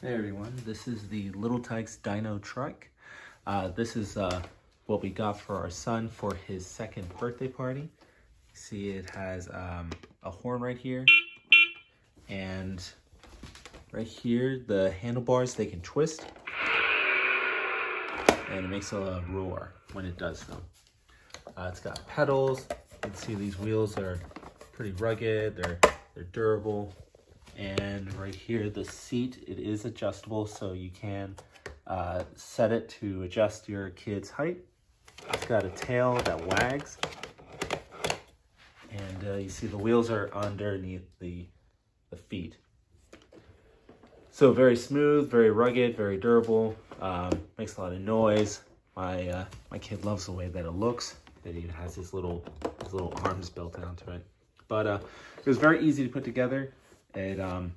Hey everyone, this is the Little Tikes Dino Trike. Uh, this is uh, what we got for our son for his second birthday party. See it has um, a horn right here and right here the handlebars they can twist and it makes a roar when it does so. Uh, it's got pedals. You can see these wheels are pretty rugged. They're they're durable. And right here, the seat, it is adjustable, so you can uh, set it to adjust your kid's height. It's got a tail that wags. And uh, you see the wheels are underneath the, the feet. So very smooth, very rugged, very durable, um, makes a lot of noise. My, uh, my kid loves the way that it looks. That It even has his little, his little arms built onto it. But uh, it was very easy to put together. It um,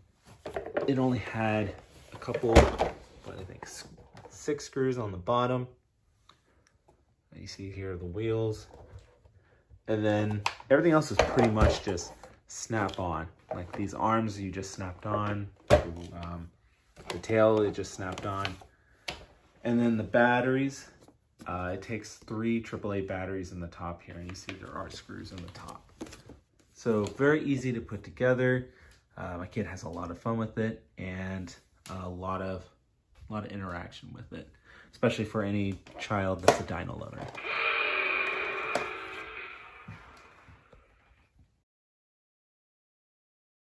it only had a couple, what I think, six screws on the bottom. You see here the wheels. And then everything else is pretty much just snap on. Like these arms you just snapped on. Um, the tail it just snapped on. And then the batteries, uh, it takes three AAA batteries in the top here. And you see there are screws in the top. So very easy to put together. Uh, my kid has a lot of fun with it and a lot of a lot of interaction with it, especially for any child that's a dino lover.